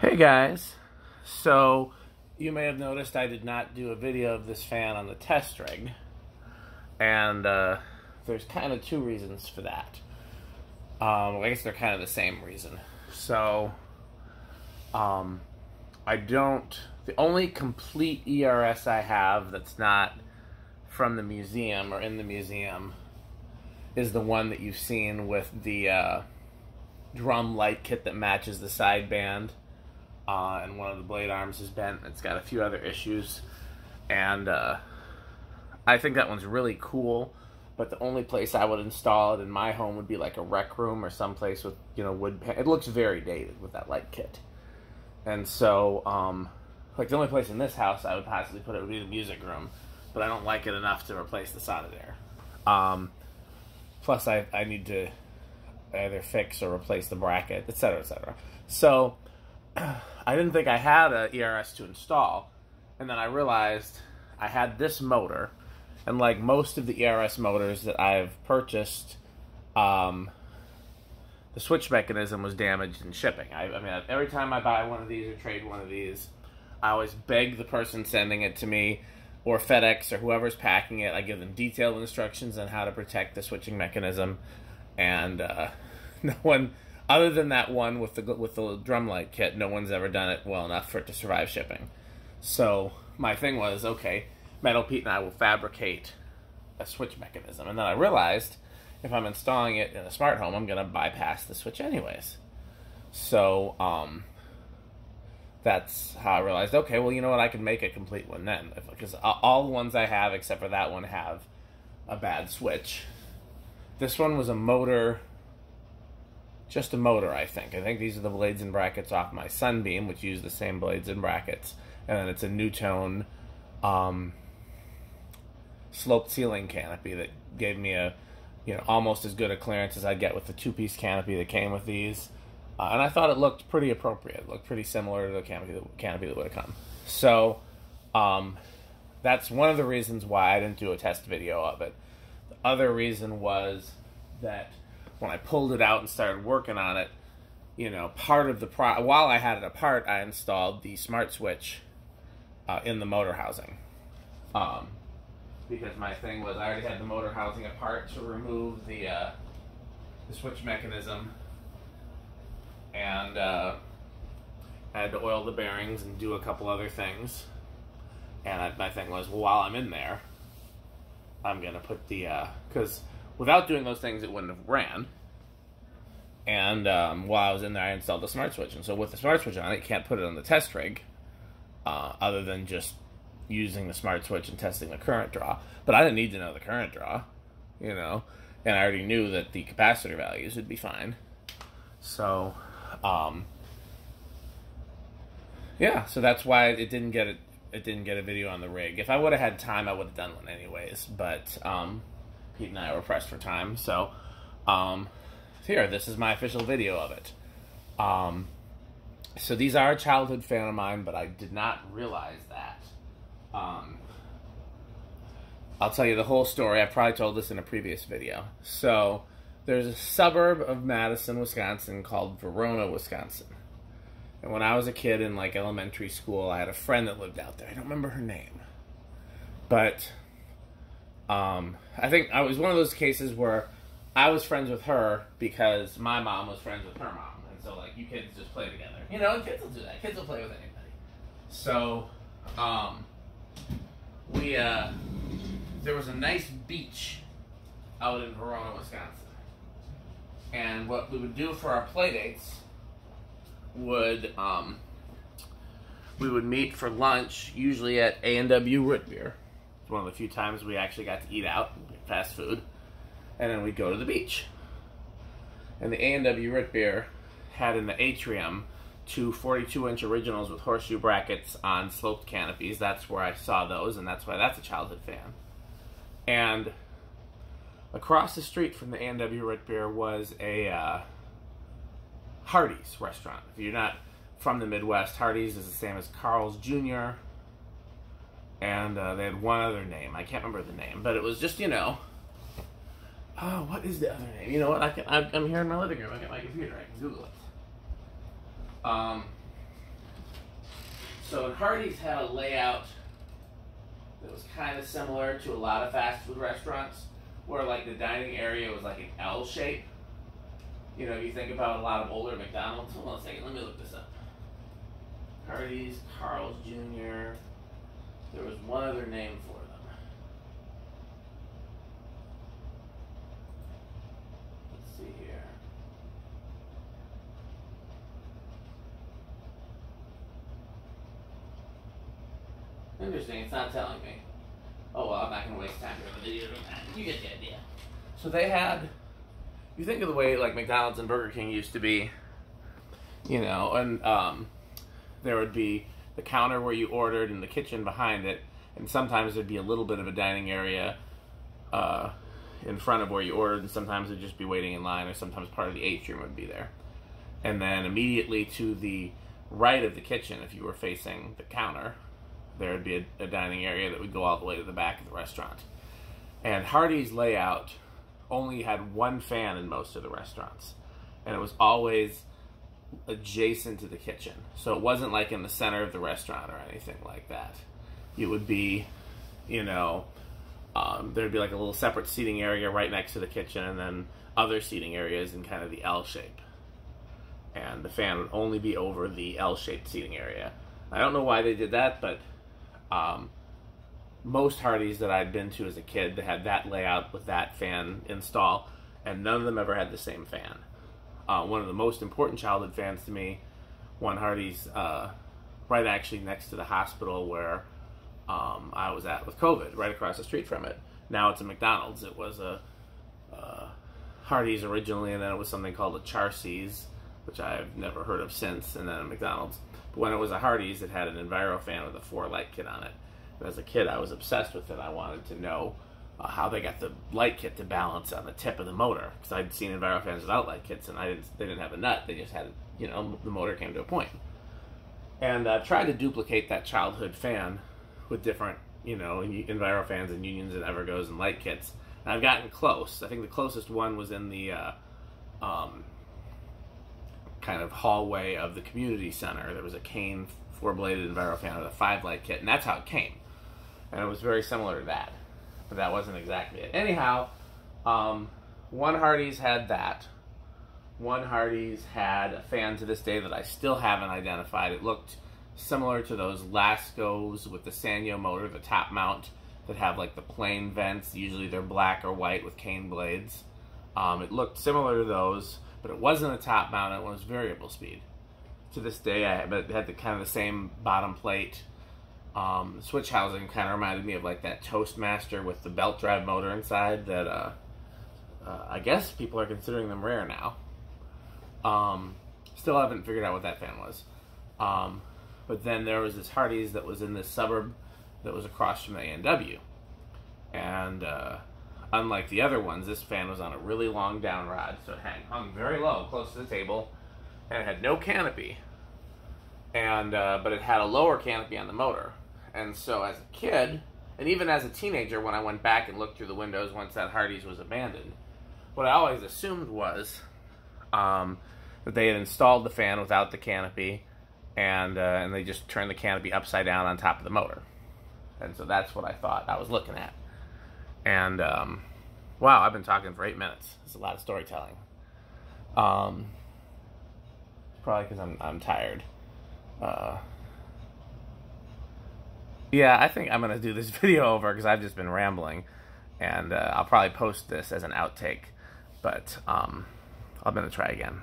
Hey guys, so you may have noticed I did not do a video of this fan on the test rig, and uh, there's kind of two reasons for that. Um, I guess they're kind of the same reason. So, um, I don't. The only complete ERS I have that's not from the museum or in the museum is the one that you've seen with the uh, drum light kit that matches the sideband uh, and one of the blade arms is bent. It's got a few other issues, and uh, I think that one's really cool. But the only place I would install it in my home would be like a rec room or someplace with you know wood. Pan- it looks very dated with that light kit, and so um, like the only place in this house I would possibly put it would be the music room, but I don't like it enough to replace the Sonidaire. Um, plus, I I need to either fix or replace the bracket, etc., etc. So I didn't think I had a ERS to install, and then I realized I had this motor, and like most of the ERS motors that I've purchased, um, the switch mechanism was damaged in shipping. I, I mean, every time I buy one of these or trade one of these, I always beg the person sending it to me or FedEx or whoever's packing it. I give them detailed instructions on how to protect the switching mechanism, and uh, no one other than that one with the with the drum light kit, no one's ever done it well enough for it to survive shipping. So my thing was, okay, Metal Pete and I will fabricate a switch mechanism, and then I realized if I'm installing it in a smart home, I'm going to bypass the switch anyways. So um, that's how I realized, okay, well, you know what, I can make a complete one then, because all the ones I have except for that one have a bad switch. This one was a motor just a motor, I think. I think these are the blades and brackets off my Sunbeam, which use the same blades and brackets. And then it's a NuTone um, sloped ceiling canopy that gave me a, you know, almost as good a clearance as I'd get with the two-piece canopy that came with these. Uh, and I thought it looked pretty appropriate. It looked pretty similar to the canopy that, canopy that would have come. So, um, that's one of the reasons why I didn't do a test video of it. The other reason was that when I pulled it out and started working on it, you know, part of the pro while I had it apart, I installed the smart switch uh, in the motor housing. Um, because my thing was I already had the motor housing apart to remove the uh, the switch mechanism, and uh, I had to oil the bearings and do a couple other things. And I, my thing was, well, while I'm in there, I'm gonna put the because uh, without doing those things, it wouldn't have ran. And um, while I was in there, I installed the smart switch. And so with the smart switch on, it can't put it on the test rig, uh, other than just using the smart switch and testing the current draw. But I didn't need to know the current draw, you know, and I already knew that the capacitor values would be fine. So, um, yeah, so that's why it didn't get it. It didn't get a video on the rig. If I would have had time, I would have done one anyways. But um, Pete and I were pressed for time, so um, here, this is my official video of it. Um, so these are a childhood fan of mine, but I did not realize that. Um, I'll tell you the whole story. I probably told this in a previous video. So there's a suburb of Madison, Wisconsin called Verona, Wisconsin. And when I was a kid in like elementary school, I had a friend that lived out there. I don't remember her name. But um, I think I was one of those cases where I was friends with her because my mom was friends with her mom, and so like you kids just play together. You know, kids will do that. Kids will play with anybody. So, um, we uh, there was a nice beach out in Verona, Wisconsin, and what we would do for our play dates would um, we would meet for lunch, usually at A and W Root Beer one of the few times we actually got to eat out, fast food, and then we'd go to the beach. And the A&W root beer had in the atrium two 42 inch originals with horseshoe brackets on sloped canopies. That's where I saw those, and that's why that's a childhood fan. And across the street from the A&W root beer was a uh, Hardee's restaurant. If you're not from the Midwest, Hardee's is the same as Carl's Jr., and uh, they had one other name. I can't remember the name, but it was just you know. Oh, what is the other name? You know what? I can. I'm here in my living room. I got my computer. I can Google it. Um. So Hardee's had a layout that was kind of similar to a lot of fast food restaurants, where like the dining area was like an L shape. You know, you think about a lot of older McDonald's. Hold on a second, let me look this up. Hardee's, Carl's Jr. There was one other name for them. Let's see here. Interesting, it's not telling me. Oh well, I'm not gonna waste time with the video. You get the idea. So they had, you think of the way like McDonald's and Burger King used to be, you know, and um, there would be the counter where you ordered and the kitchen behind it, and sometimes there'd be a little bit of a dining area uh, in front of where you ordered, and sometimes it'd just be waiting in line, or sometimes part of the atrium would be there. And then immediately to the right of the kitchen, if you were facing the counter, there would be a, a dining area that would go all the way to the back of the restaurant. And Hardee's layout only had one fan in most of the restaurants, and it was always adjacent to the kitchen. So it wasn't like in the center of the restaurant or anything like that. It would be, you know, um, there'd be like a little separate seating area right next to the kitchen, and then other seating areas in kind of the L shape. And the fan would only be over the L shaped seating area. I don't know why they did that, but um, most Hardee's that I'd been to as a kid that had that layout with that fan install, and none of them ever had the same fan. Uh, one of the most important childhood fans to me, one Hardee's, uh, right actually next to the hospital where um, I was at with COVID, right across the street from it. Now it's a McDonald's. It was a uh, Hardee's originally, and then it was something called a Charcy's, which I've never heard of since, and then a McDonald's. But when it was a Hardee's, it had an EnviroFan with a four light kit on it. And as a kid, I was obsessed with it. I wanted to know uh, how they got the light kit to balance on the tip of the motor because I'd seen EnviroFans without light kits, and I didn't. They didn't have a nut. They just had, you know, the motor came to a point. And uh, tried to duplicate that childhood fan with different, you know, EnviroFans and Unions and Evergoes and light kits. And I've gotten close. I think the closest one was in the uh, um, kind of hallway of the community center. There was a cane four-bladed EnviroFan with a five-light kit, and that's how it came. And it was very similar to that but that wasn't exactly it. Anyhow, um, one Hardee's had that. One Hardee's had a fan to this day that I still haven't identified. It looked similar to those Laskos with the Sanyo motor, the top mount that have like the plain vents. Usually they're black or white with cane blades. Um, it looked similar to those, but it wasn't a top mount. It was variable speed. To this day, I had the kind of the same bottom plate um, switch housing kind of reminded me of like that Toastmaster with the belt drive motor inside that uh, uh, I guess people are considering them rare now. Um, still haven't figured out what that fan was. Um, but then there was this Hardee's that was in this suburb that was across from A&W. And uh, unlike the other ones, this fan was on a really long down rod, so it hung, hung very low, close to the table, and it had no canopy. And uh, but it had a lower canopy on the motor, and so as a kid, and even as a teenager, when I went back and looked through the windows once that Hardee's was abandoned, what I always assumed was um, that they had installed the fan without the canopy, and uh, and they just turned the canopy upside down on top of the motor, and so that's what I thought I was looking at. And um, wow, I've been talking for eight minutes. It's a lot of storytelling. Um, probably because I'm I'm tired. Uh, yeah, I think I'm going to do this video over because I've just been rambling. And uh, I'll probably post this as an outtake. But um, I'm going to try again.